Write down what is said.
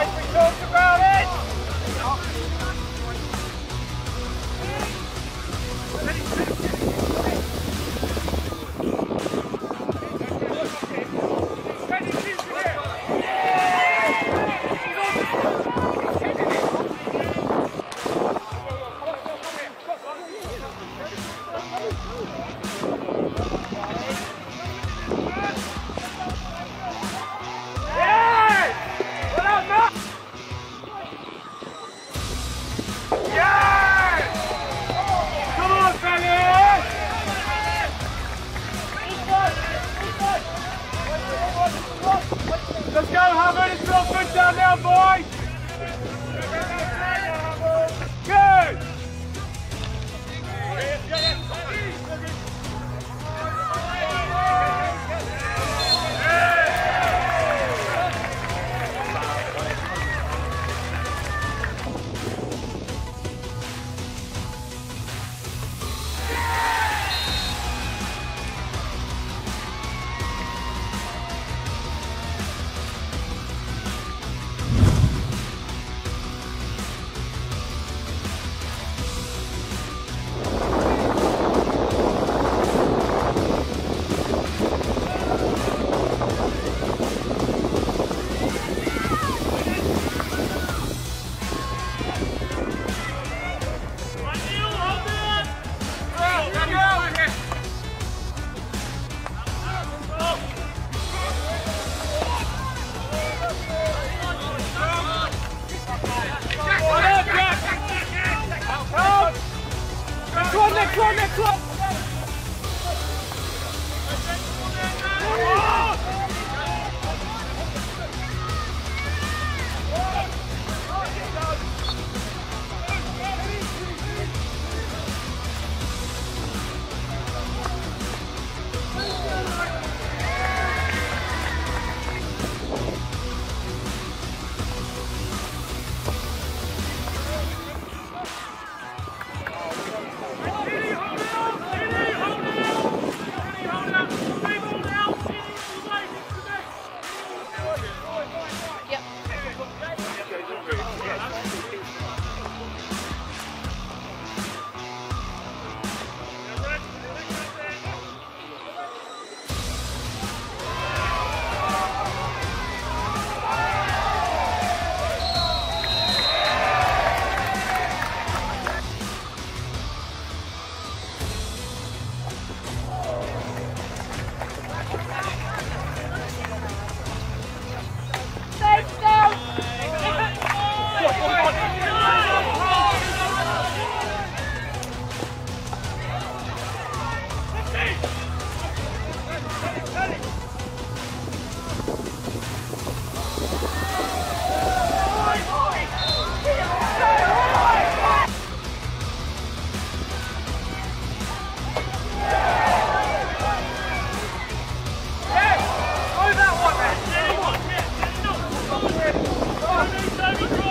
Come on! Let's do it! 그. Done, Miguel!